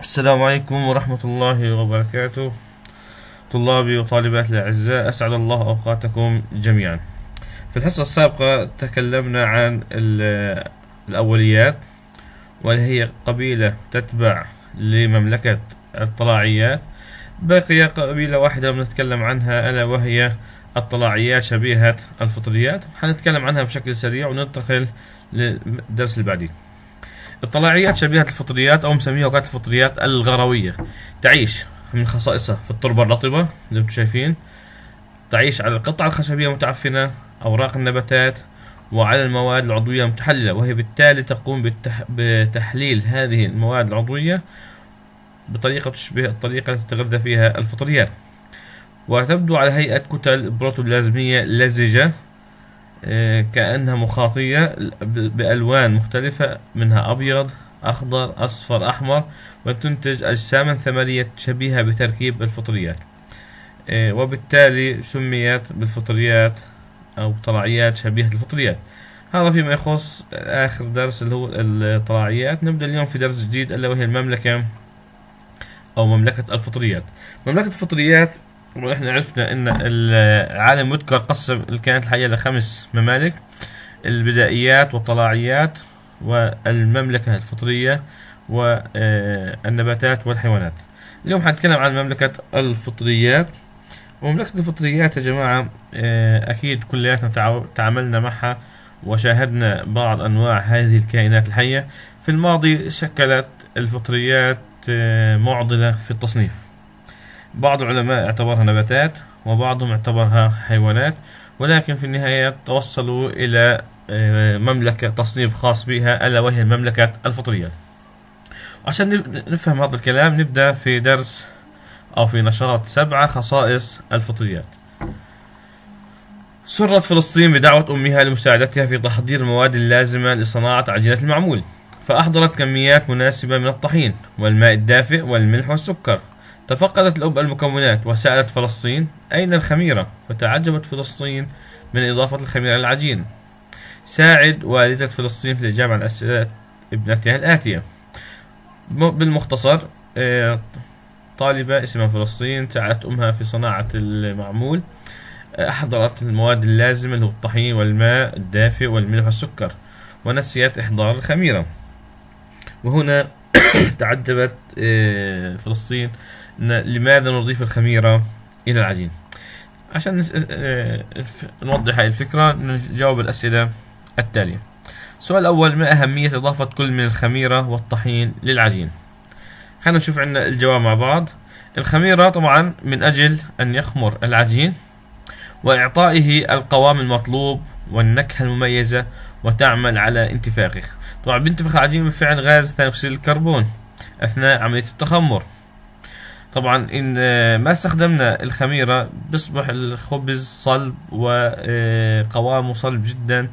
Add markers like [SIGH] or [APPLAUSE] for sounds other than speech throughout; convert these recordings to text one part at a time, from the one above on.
السلام عليكم ورحمة الله وبركاته. طلابي وطالباتي الأعزاء أسعد الله أوقاتكم جميعا. في الحصة السابقة تكلمنا عن ال- الأوليات وهي قبيلة تتبع لمملكة الطلاعيات. بقي قبيلة واحدة بنتكلم عنها ألا وهي الطلاعيات شبيهة الفطريات. حنتكلم عنها بشكل سريع وننتقل للدرس اللي بعديه الطلاعيات شبيهة الفطريات أو مسميها وكالة الفطريات الغروية. تعيش من خصائصها في التربة الرطبة اللي أنتم شايفين. تعيش على القطع الخشبية المتعفنة أوراق النباتات وعلى المواد العضوية المتحللة. وهي بالتالي تقوم بالتح... بتحليل هذه المواد العضوية بطريقة تشبه الطريقة التي تتغذى فيها الفطريات. وتبدو على هيئة كتل بروتوبلازمية لزجة. كأنها مخاطية بألوان مختلفة منها أبيض أخضر أصفر أحمر وتنتج أجساما ثمرية شبيهة بتركيب الفطريات. آه، وبالتالي سميت بالفطريات أو طلعيات شبيهة الفطريات. هذا فيما يخص آخر درس اللي هو الطلعيات. نبدأ اليوم في درس جديد ألا وهي المملكة أو مملكة الفطريات. مملكة الفطريات ونحن عرفنا إن العالم مذكر قسم الكائنات الحية لخمس ممالك البدائيات والطلاعيات والمملكة الفطرية والنباتات والحيوانات. اليوم حنتكلم عن مملكة الفطريات. ومملكة الفطريات يا جماعة آه، أكيد كلياتنا تعا- تعاملنا معها وشاهدنا بعض أنواع هذه الكائنات الحية. في الماضي شكلت الفطريات آه، معضلة في التصنيف. بعض العلماء اعتبرها نباتات وبعضهم اعتبرها حيوانات ولكن في النهاية توصلوا إلى آه، مملكة تصنيف خاص بها ألا وهي مملكة الفطريات عشان نف- نفهم هذا الكلام نبدأ في درس أو في نشاط سبعة خصائص الفطريات. سرت فلسطين بدعوة أمها لمساعدتها في تحضير المواد اللازمة لصناعة عجينة المعمول فأحضرت كميات مناسبة من الطحين والماء الدافئ والملح والسكر. تفقدت الأب المكونات وسألت فلسطين أين الخميرة؟ فتعجبت فلسطين من إضافة الخميرة إلى العجين. ساعد والدة فلسطين في الإجابة عن أسئلة ابنتها الآتية. بالمختصر آه، طالبة اسمها فلسطين ساعدت أمها في صناعة المعمول. آه، أحضرت المواد اللازمة اللي هو الطحين والماء الدافئ والملح والسكر ونسيت إحضار الخميرة. وهنا [COUGHS] تعجبت آه، فلسطين لماذا نضيف الخميرة إلى العجين؟ عشان نس- آه، الف- نوضح هذه الفكرة نجاوب الأسئلة التالية. السؤال الأول ما أهمية إضافة كل من الخميرة والطحين للعجين؟ خلينا نشوف عندنا الجواب مع بعض. الخميرة طبعا من أجل أن يخمر العجين وإعطائه القوام المطلوب والنكهة المميزة وتعمل على انتفاخه. طبعا بينتفخ العجين من فعل غاز ثاني أكسيد الكربون أثناء عملية التخمر. طبعا إن آه، ما استخدمنا الخميرة بيصبح الخبز صلب وقوامه صلب جدا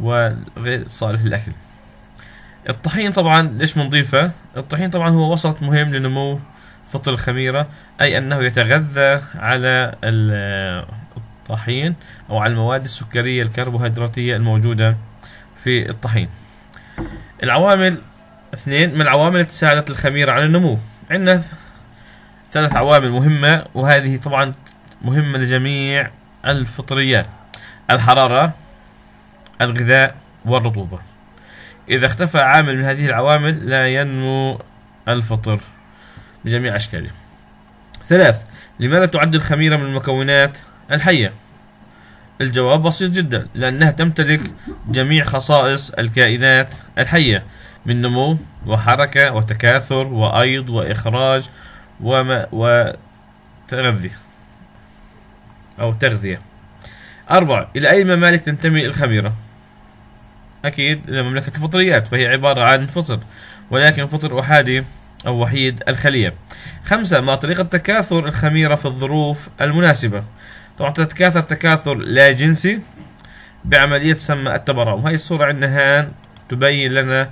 وغير صالح للأكل. الطحين طبعا ليش بنضيفه الطحين طبعا هو وسط مهم لنمو فطر الخميرة أي أنه يتغذى على ال- الطحين أو على المواد السكرية الكربوهيدراتية الموجودة في الطحين. العوامل اثنين من العوامل التي ساعدت الخميرة على النمو. عندنا ثلاث عوامل مهمة وهذه طبعا مهمة لجميع الفطريات. الحرارة الغذاء والرطوبة. إذا اختفى عامل من هذه العوامل لا ينمو الفطر بجميع أشكاله. ثلاث لماذا تعد الخميرة من المكونات الحية؟ الجواب بسيط جدا لأنها تمتلك جميع خصائص الكائنات الحية من نمو وحركة وتكاثر وأيض وإخراج وما وتغذية. أو تغذية. أربعة إلى أي ممالك تنتمي الخميرة؟ أكيد إلى مملكة الفطريات فهي عبارة عن فطر ولكن فطر أحادي أو وحيد الخلية. خمسة ما طريقة تكاثر الخميرة في الظروف المناسبة. طبعا تتكاثر تكاثر لا جنسي بعملية تسمى التبرعم. هاي الصورة عندنا هان تبين لنا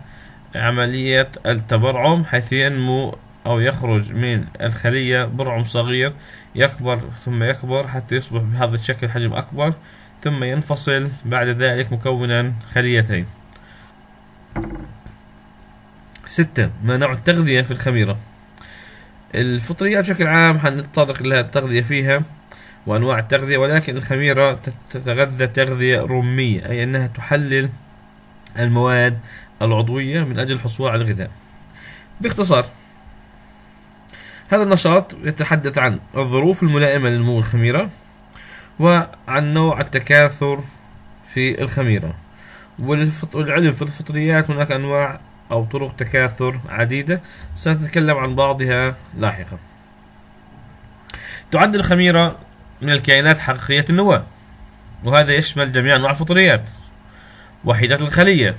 عملية التبرعم حيث ينمو أو يخرج من الخلية برعم صغير يكبر ثم يكبر حتى يصبح بهذا الشكل حجم أكبر ثم ينفصل بعد ذلك مكونا خليتين. ستة ما نوع التغذية في الخميرة. الفطريات بشكل عام حنتطرق لها التغذية فيها وأنواع التغذية ولكن الخميرة تتغذى تغذية رومية أي أنها تحلل المواد العضوية من أجل الحصول على الغذاء. باختصار هذا النشاط يتحدث عن الظروف الملائمة لنمو الخميرة وعن نوع التكاثر في الخميرة. والعلم في الفطريات هناك أنواع أو طرق تكاثر عديدة. سنتكلم عن بعضها لاحقا. تعد الخميرة من الكائنات حقيقية النواة وهذا يشمل جميع أنواع الفطريات. وحيدات الخلية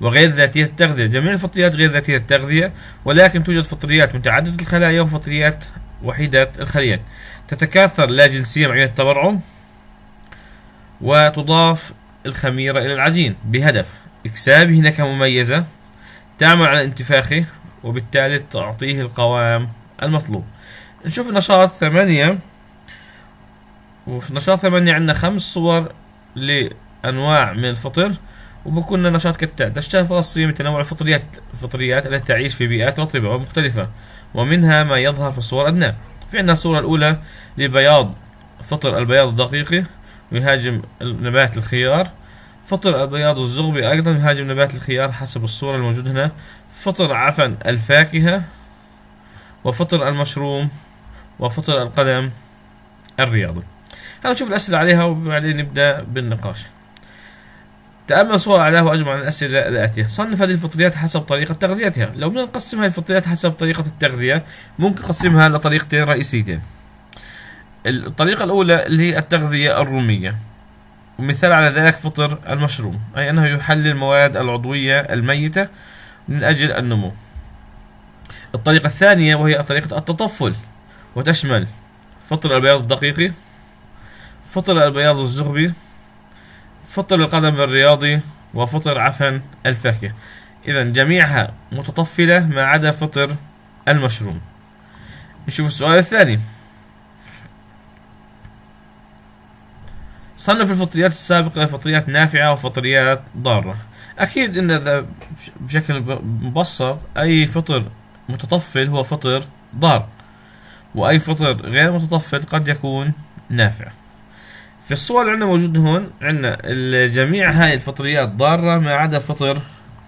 وغير ذاتية التغذية. جميع الفطريات غير ذاتية التغذية ولكن توجد فطريات متعددة الخلايا وفطريات وحيدة الخلية. تتكاثر لا جنسيا مع التبرعم وتضاف الخميرة إلى العجين بهدف إكسابه نكهة مميزة تعمل على انتفاخه وبالتالي تعطيه القوام المطلوب. نشوف نشاط ثمانية. وفي نشاط ثمانية عندنا خمس صور لأنواع من الفطر. وبكون نشاط كالتالي. تشتهر فلسطين من تنوع الفطريات الفطريات التي تعيش في بيئات رطبة ومختلفة ومنها ما يظهر في الصور الأدنى في عندنا الصورة الأولى لبياض فطر البياض الدقيقي ويهاجم نبات الخيار. فطر البياض الزغبي أيضا يهاجم نبات الخيار حسب الصورة الموجودة هنا. فطر عفن الفاكهة وفطر المشروم وفطر القدم الرياضي. هنشوف نشوف الأسئلة عليها وبعدين نبدأ بالنقاش. تأمل صور أعلاه وأجمع الأسئلة الآتية صنف هذه الفطريات حسب طريقة تغذيتها. لو بدنا نقسم هذه الفطريات حسب طريقة التغذية ممكن نقسمها لطريقتين رئيسيتين. الطريقة الأولى اللي هي التغذية الرومية. ومثال على ذلك فطر المشروم أي أنه يحلل المواد العضوية الميتة من أجل النمو. الطريقة الثانية وهي طريقة التطفل وتشمل فطر البياض الدقيقي فطر البياض الزغبي فطر القدم الرياضي وفطر عفن الفاكهة. إذا جميعها متطفلة ما عدا فطر المشروم. نشوف السؤال الثاني. صنف الفطريات السابقة فطريات نافعة وفطريات ضارة. أكيد إن هذا بشكل مبسط أي فطر متطفل هو فطر ضار. وأي فطر غير متطفل قد يكون نافع. في الصور اللي عندنا موجود هون عندنا جميع هاي الفطريات ضارة ما عدا فطر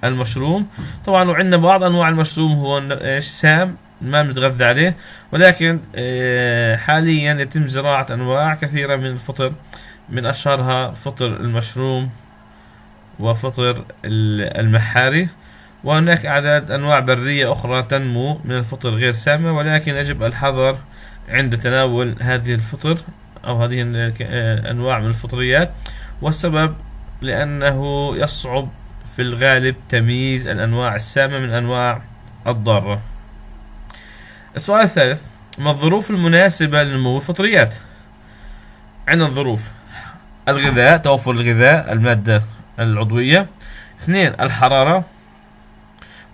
المشروم. طبعا وعندنا بعض أنواع المشروم هو إيش؟ سام ما بنتغذى عليه. ولكن آه، حاليا يتم زراعة أنواع كثيرة من الفطر من أشهرها فطر المشروم وفطر المحاري. وهناك أعداد أنواع برية أخرى تنمو من الفطر غير سامة. ولكن يجب الحذر عند تناول هذه الفطر. أو هذه الأنواع من الفطريات والسبب لأنه يصعب في الغالب تمييز الأنواع السامة من أنواع الضارة. السؤال الثالث ما الظروف المناسبة لنمو الفطريات؟ عندنا الظروف الغذاء توفر الغذاء المادة العضوية. اثنين الحرارة.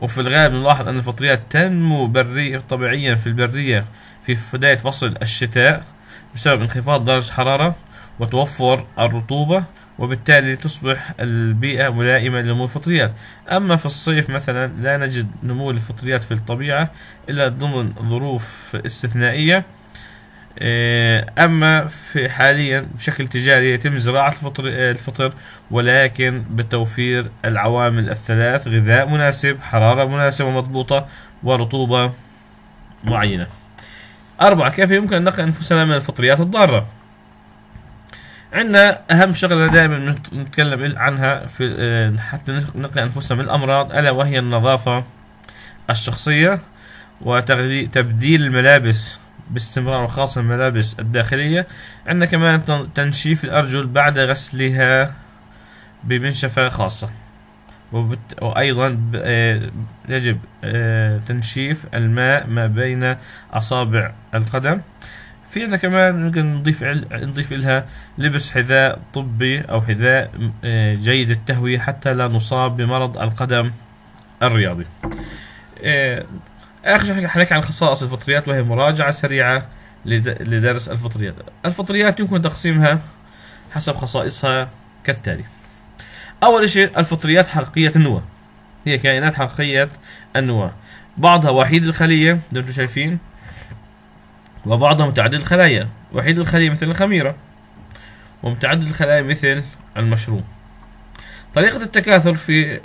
وفي الغالب نلاحظ أن الفطريات تنمو برية طبيعيا في البرية في بداية فصل الشتاء. بسبب انخفاض درجة الحرارة وتوفر الرطوبة وبالتالي تصبح البيئة ملائمة لنمو الفطريات أما في الصيف مثلا لا نجد نمو الفطريات في الطبيعة إلا ضمن ظروف استثنائية. إيه، أما في حاليا بشكل تجاري يتم زراعة الفطر, الفطر ولكن بتوفير العوامل الثلاث غذاء مناسب حرارة مناسبة مضبوطة ورطوبة معينة. أربعة كيف يمكن أن نقي أنفسنا من الفطريات الضارة؟ عندنا أهم شغلة دائما نتكلم عنها في آه، حتى نقي أنفسنا من الأمراض ألا وهي النظافة الشخصية وتبديل الملابس باستمرار وخاصة الملابس الداخلية. عندنا كمان تنشيف الأرجل بعد غسلها بمنشفة خاصة. وبت... وأيضا آه، يجب آه، تنشيف الماء ما بين أصابع القدم. في عندنا كمان ممكن نضيف نضيف لها لبس حذاء طبي أو حذاء آه، جيد التهوية حتى لا نصاب بمرض القدم الرياضي. آخر شيء حنحكي عن خصائص الفطريات وهي مراجعة سريعة لدرس الفطريات. الفطريات يمكن تقسيمها حسب خصائصها كالتالي. أول شيء الفطريات حقيقية النوى. هي كائنات حقيقية النواة بعضها وحيد الخلية زي أنتم شايفين. وبعضها متعدد الخلايا. وحيد الخلية مثل الخميرة. ومتعدد الخلايا مثل المشروم. طريقة التكاثر في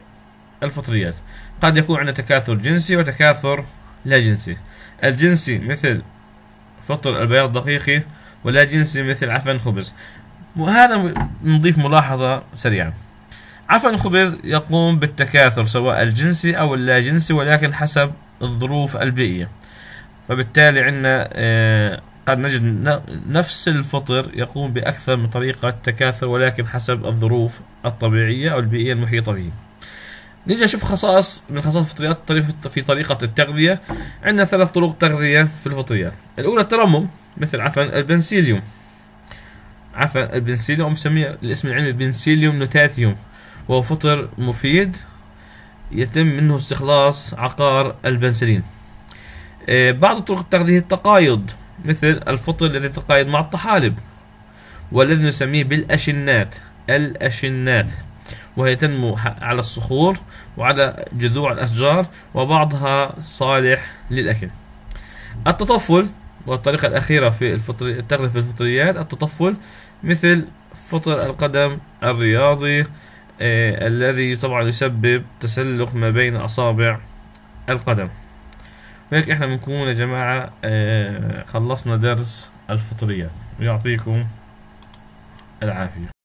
الفطريات. قد يكون عندنا تكاثر جنسي وتكاثر لا جنسي. الجنسي مثل فطر البياض الدقيقي ولا جنسي مثل عفن الخبز وهذا نضيف ملاحظة سريعة عفن الخبز يقوم بالتكاثر سواء الجنسي أو اللا جنسي ولكن حسب الظروف البيئية. فبالتالي عندنا آه، قد نجد نفس الفطر يقوم بأكثر من طريقة تكاثر ولكن حسب الظروف الطبيعية أو البيئية المحيطة به. نيجي نشوف خصائص من خصائص الفطريات في طريقة التغذية. عندنا ثلاث طرق تغذية في الفطريات. الأولى الترمم مثل عفن البنسيليوم. عفن البنسيليوم مسمية الاسم العلمي بنسيليوم نوتاتيوم. وهو فطر مفيد يتم منه استخلاص عقار البنسلين. آه، بعض طرق التغذية التقايض مثل الفطر الذي يتقايض مع الطحالب والذي نسميه بالأشنات الأشنات وهي تنمو على الصخور وعلى جذوع الأشجار وبعضها صالح للأكل. التطفل والطريقة الأخيرة في الفطر التغذية في الفطريات التطفل مثل فطر القدم الرياضي الذي طبعا يسبب تسلق ما بين أصابع القدم. هيك إحنا بنكون يا جماعة آه خلصنا درس الفطريات ويعطيكم العافية.